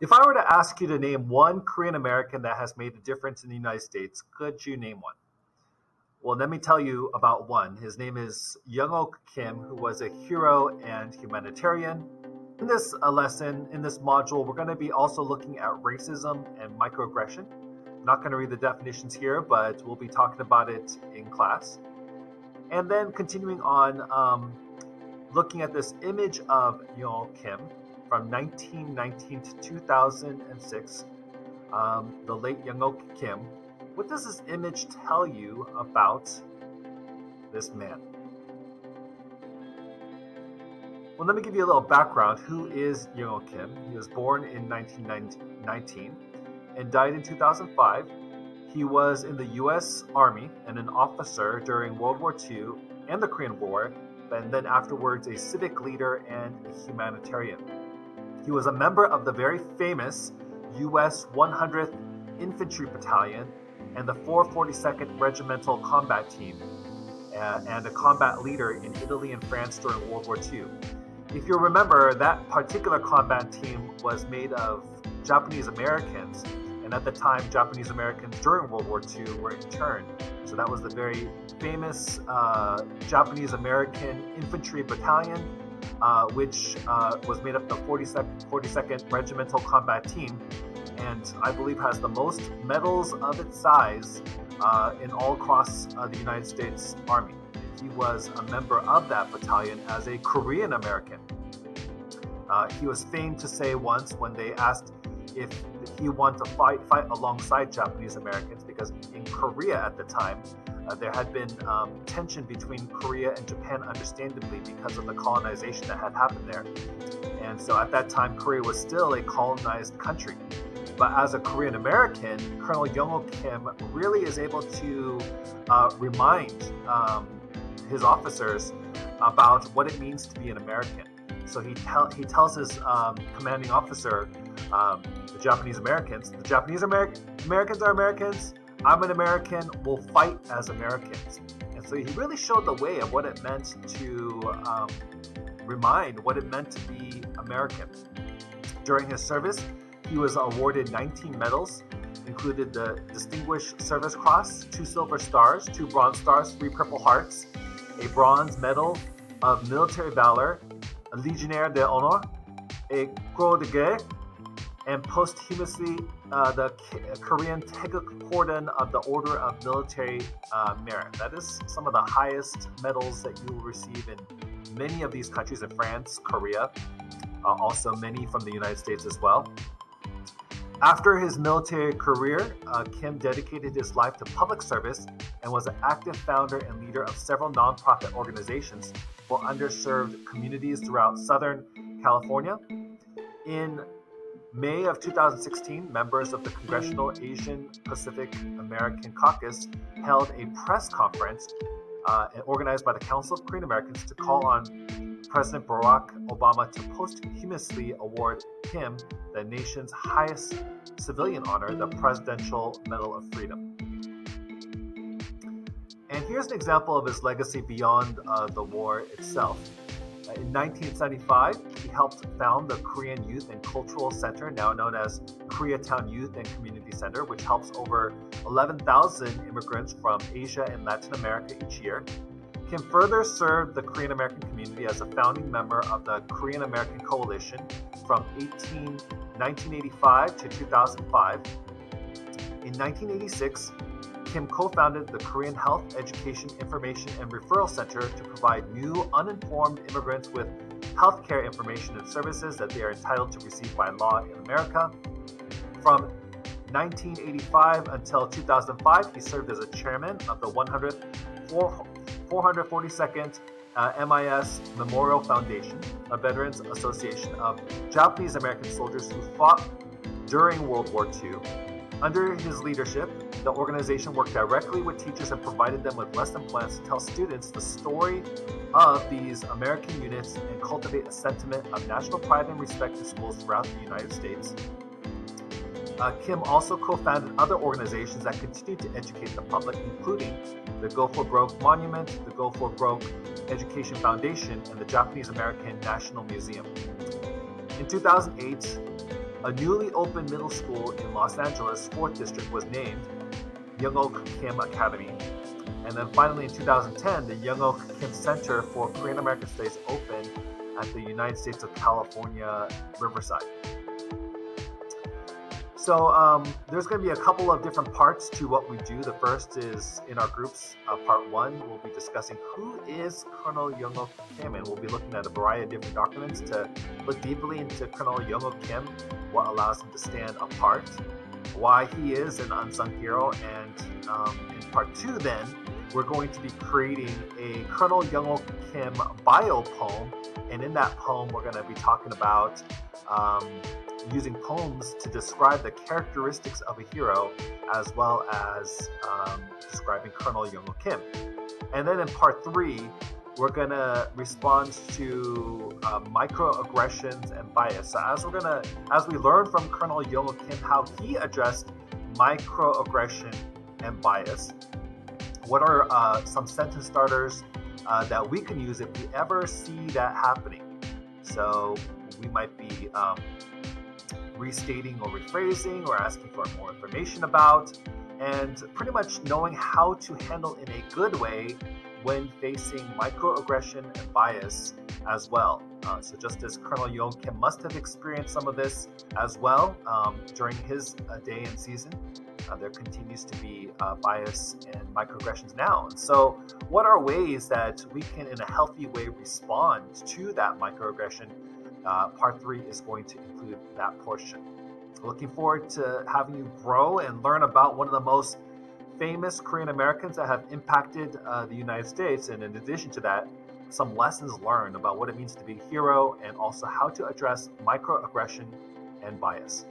If I were to ask you to name one Korean American that has made a difference in the United States, could you name one? Well, let me tell you about one. His name is Young Kim, who was a hero and humanitarian. In this uh, lesson, in this module, we're going to be also looking at racism and microaggression. I'm not going to read the definitions here, but we'll be talking about it in class. And then continuing on, um, looking at this image of Young Kim, from 1919 to 2006, um, the late Young Kim. What does this image tell you about this man? Well, let me give you a little background. Who is Young Kim? He was born in 1919 and died in 2005. He was in the U.S. Army and an officer during World War II and the Korean War, and then afterwards a civic leader and a humanitarian. He was a member of the very famous U.S. 100th Infantry Battalion and the 442nd Regimental Combat Team, and a combat leader in Italy and France during World War II. If you remember, that particular combat team was made of Japanese Americans, and at the time, Japanese Americans during World War II were interned. So that was the very famous uh, Japanese American Infantry Battalion uh, which uh, was made up of the 42nd, 42nd Regimental Combat Team, and I believe has the most medals of its size uh, in all across uh, the United States Army. He was a member of that battalion as a Korean American. Uh, he was famed to say once when they asked if he wanted to fight fight alongside Japanese Americans because in Korea at the time uh, there had been um, tension between Korea and Japan, understandably, because of the colonization that had happened there. And so at that time, Korea was still a colonized country. But as a Korean American, Colonel Young Kim really is able to uh, remind um, his officers about what it means to be an American. So he, tell, he tells his um, commanding officer, um, the Japanese Americans, the Japanese Amer- Americans are Americans, I'm an American, we'll fight as Americans. And so he really showed the way of what it meant to um, remind what it meant to be American. During his service, he was awarded 19 medals, included the Distinguished Service Cross, two Silver Stars, two Bronze Stars, three Purple Hearts, a Bronze Medal of Military Valor, a Legionnaire d'Honneur, a Croix de Guerre, and posthumously uh, the Korean Taeguk Cordon of the Order of Military uh, Merit. That is some of the highest medals that you will receive in many of these countries in France, Korea, uh, also many from the United States as well. After his military career, uh, Kim dedicated his life to public service and was an active founder and leader of several nonprofit organizations for underserved communities throughout Southern California. In May of 2016, members of the Congressional Asian Pacific American Caucus held a press conference uh, organized by the Council of Korean Americans to call on President Barack Obama to posthumously award him the nation's highest civilian honor, the Presidential Medal of Freedom. And here's an example of his legacy beyond uh, the war itself. In 1975, he helped found the Korean Youth and Cultural Center, now known as Koreatown Youth and Community Center, which helps over 11,000 immigrants from Asia and Latin America each year. Kim further served the Korean American community as a founding member of the Korean American Coalition from 18, 1985 to 2005. In 1986, Kim co founded the Korean Health Education Information and Referral Center to provide new uninformed immigrants with healthcare information and services that they are entitled to receive by law in America. From 1985 until 2005, he served as a chairman of the 100th, 442nd uh, MIS Memorial Foundation, a veterans association of Japanese American soldiers who fought during World War II. Under his leadership, the organization worked directly with teachers and provided them with lesson plans to tell students the story of these American units and cultivate a sentiment of national pride and respect in schools throughout the United States. Uh, Kim also co founded other organizations that continue to educate the public, including the Go for Broke Monument, the Go for Broke Education Foundation, and the Japanese American National Museum. In 2008, a newly opened middle school in Los Angeles, 4th District, was named Young Oak Kim Academy. And then finally in 2010, the Young Oak Kim Center for Korean American Studies opened at the United States of California, Riverside. So um, there's going to be a couple of different parts to what we do. The first is in our groups, uh, part one, we'll be discussing who is Colonel Young Oak Kim, and we'll be looking at a variety of different documents to look deeply into Colonel Young Oak Kim, what allows him to stand apart, why he is an unsung hero, and um, in part two, then we're going to be creating a Colonel Young Oak Kim bio poem, and in that poem, we're going to be talking about. Um, using poems to describe the characteristics of a hero as well as um, describing Colonel Young Kim. And then in part three, we're going to respond to uh, microaggressions and bias. So as we're to, as we learn from Colonel Young Kim how he addressed microaggression and bias, what are uh, some sentence starters uh, that we can use if we ever see that happening? So we might be um, restating or rephrasing or asking for more information about, and pretty much knowing how to handle in a good way when facing microaggression and bias as well. Uh, so just as Colonel Young Kim must have experienced some of this as well um, during his uh, day and season, uh, there continues to be uh, bias and microaggressions now. And so, what are ways that we can, in a healthy way, respond to that microaggression uh, part three is going to include that portion. Looking forward to having you grow and learn about one of the most famous Korean Americans that have impacted uh, the United States. And in addition to that, some lessons learned about what it means to be a hero and also how to address microaggression and bias.